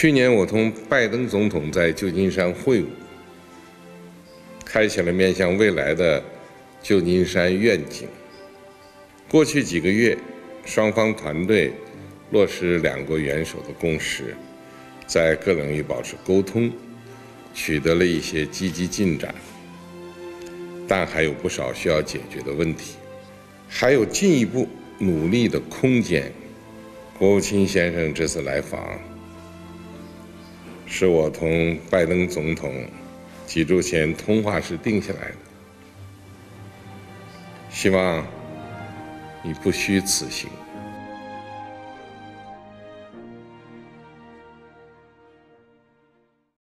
去年我同拜登总统在旧金山会晤，开启了面向未来的旧金山愿景。过去几个月，双方团队落实两国元首的共识，在各领域保持沟通，取得了一些积极进展，但还有不少需要解决的问题，还有进一步努力的空间。国务卿先生这次来访。是我同拜登总统几周前通话时定下来的，希望你不虚此行。